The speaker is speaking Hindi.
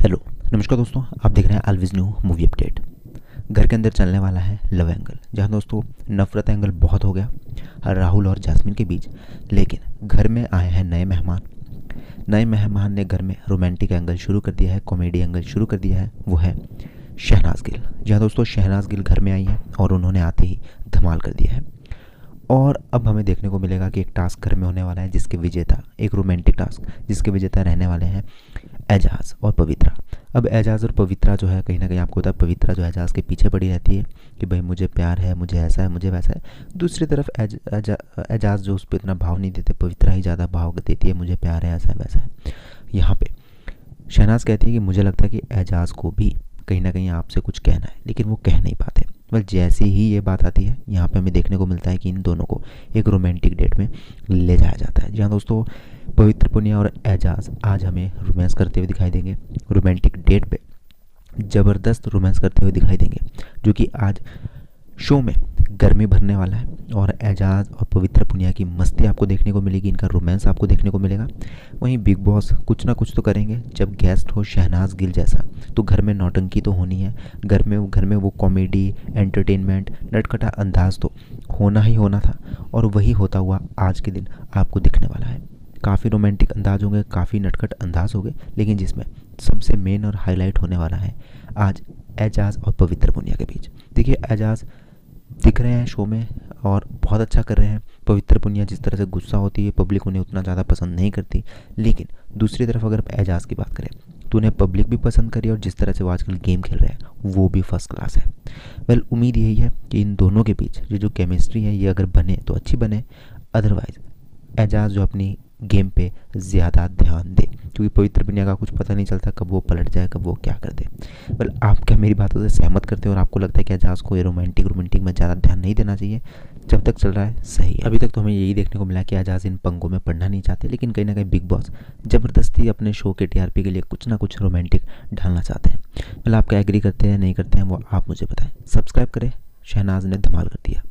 हेलो नमस्कार दोस्तों, आप देख रहे हैं अलविज न्यू मूवी अपडेट घर के अंदर चलने वाला है लव एंगल जहाँ दोस्तों नफरत एंगल बहुत हो गया राहुल और जासमिन के बीच। लेकिन घर में आए हैं नए मेहमान। नए मेहमान ने घर में रोमांटिक एंगल शुरू कर दिया है कॉमेडी एंगल शुरू कर दिया है, वो है शहनाज गिल जहाँ दोस्तों शहनाज गिल घर में आई है और उन्होंने आते ही धमाल कर दिया है। और अब हमें देखने को मिलेगा कि एक टास्क घर में होने वाला है, जिसके विजेता, एक रोमांटिक टास्क जिसके विजेता रहने वाले हैं एजाज और पवित्रा। अब एजाज और पवित्रा जो है कहीं ना कहीं आपको होता है पवित्रा जो एजाज के पीछे पड़ी रहती है कि भाई मुझे प्यार है मुझे ऐसा है मुझे वैसा है। दूसरी तरफ़ एज, एजा, एजाज जो उस पर इतना भाव नहीं देते पवित्रा ही ज़्यादा भाव देती है मुझे प्यार है ऐसा है वैसा है। यहाँ पे शहनाज कहती है कि मुझे लगता है कि एजाज को भी कहीं ना कहीं आपसे कुछ कहना है लेकिन वो कह नहीं पाते। वेल जैसे ही ये बात आती है, यहाँ पे हमें देखने को मिलता है कि इन दोनों को एक रोमांटिक डेट में ले जाया जाता है। जहाँ दोस्तों, पवित्र पुनिया और एजाज आज हमें रोमांस करते हुए दिखाई देंगे रोमांटिक डेट पे। ज़बरदस्त रोमांस करते हुए दिखाई देंगे, जो कि आज शो में गर्मी भरने वाला है और एजाज और पवित्र पुनिया की मस्ती आपको देखने को मिलेगी, इनका रोमांस आपको देखने को मिलेगा। वहीं बिग बॉस कुछ ना कुछ तो करेंगे, जब गेस्ट हो शहनाज गिल जैसा तो घर में नौटंकी तो होनी है। घर में घर में वो कॉमेडी एंटरटेनमेंट नटखटा अंदाज तो होना ही होना था और वही होता हुआ आज के दिन आपको दिखने वाला है। काफ़ी रोमांटिक अंदाज होंगे, काफ़ी नटखट अंदाज होंगे, लेकिन जिसमें सबसे मेन और हाईलाइट होने वाला है आज एजाज और पवित्र पुनिया के बीच। देखिए एजाज दिख रहे हैं शो में और बहुत अच्छा कर रहे हैं। पवित्र पुनिया जिस तरह से गुस्सा होती है, पब्लिक उन्हें उतना ज़्यादा पसंद नहीं करती। लेकिन दूसरी तरफ़ अगर एजाज की बात करें तो उन्हें पब्लिक भी पसंद करी और जिस तरह से वो आजकल गेम खेल रहे हैं, वो भी फ़र्स्ट क्लास है। वेल उम्मीद यही है कि इन दोनों के बीच ये जो केमिस्ट्री है, ये अगर बने तो अच्छी बने। अदरवाइज़ एजाज जो अपनी गेम पे ज़्यादा ध्यान दे। क्योंकि पवित्र पुनिया का कुछ पता नहीं चलता कब वो पलट जाए, कब वो क्या कर दे। बल आप क्या मेरी बातों से सहमत करते हैं और आपको लगता है कि एजाज को ये रोमांटिक रोमांटिक में ज़्यादा ध्यान नहीं देना चाहिए? जब तक चल रहा है, सही है। अभी तक तो हमें यही देखने को मिला कि एजाज इन पंगों में पढ़ना नहीं चाहते, लेकिन कहीं ना कहीं बिग बॉस ज़बरदस्ती अपने शो के टीआरपी के लिए कुछ ना कुछ रोमांटिक डालना चाहते हैं। मतलब आप क्या एग्री करते हैं, नहीं करते हैं, वो आप मुझे बताएँ। सब्सक्राइब करें, शहनाज ने धमाल कर दिया।